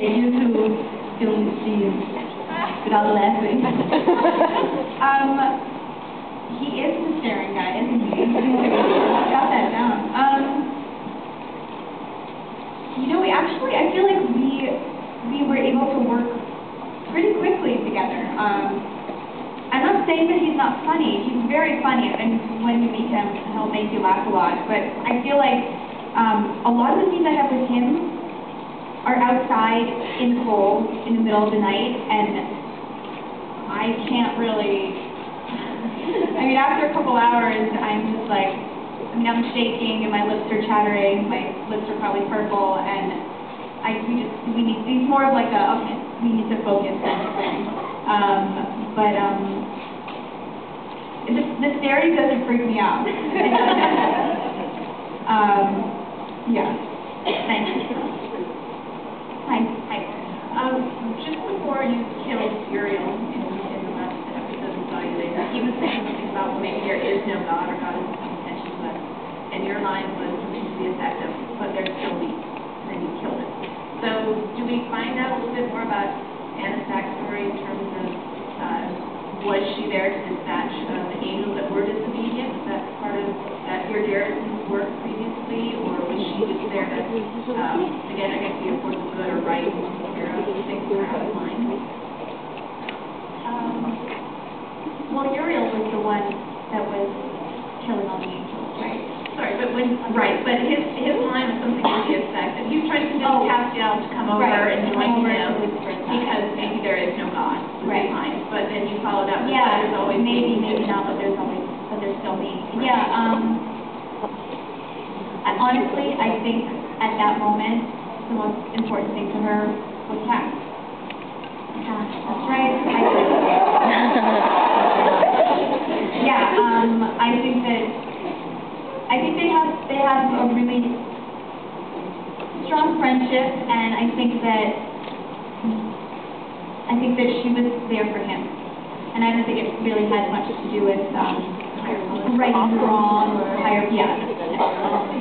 You who don't see without laughing. um, he is the staring guy, isn't he? Got that down. Um, you know, we actually, I feel like we we were able to work pretty quickly together. Um, I'm not saying that he's not funny. He's very funny, and when you meet him, he'll make you laugh a lot. But I feel like um, a lot of the scenes I have with him are outside in the cold in the middle of the night, and I can't really. I mean, after a couple hours, I'm just like, I mean, I'm shaking and my lips are chattering. My lips are probably purple, and I we just we need. It's more of like a okay, we need to focus kind of thing. Um, but um, the, the staring doesn't freak me out. um, yeah. Thank you. Hi. Hi. Um, you killed Uriel in, in the last episode of You Later, he was saying something about maybe there is no God or God to us. And your line was to the effect of, but there's still me. And then you killed it. So do we find out a little bit more about Anna's backstory in terms of uh, was she there to dispatch uh, the angels that were disobedient? Is that part of that your Garrison's work previously, or was she just there to, um, again, I guess be a force of good or right, or uh, things that are out of line? Um, well, Uriel was the one that was killing all the angels, right? Sorry, but when, right, but his, his line was something to the effect that he was trying to convince Oh. Castiel to come over Right, and join over him because maybe there is no God, Right. his line. But then you followed up with Yeah, that there's always maybe, maybe not, but there's always, but there's still me. Yeah, um, I, honestly, I think at that moment, the most important thing to her was. Cass, that's right. I, have, a really strong friendship, and I think that, I think that she was there for him. And I don't think it really had much to do with, um, right and wrong or higher, yeah.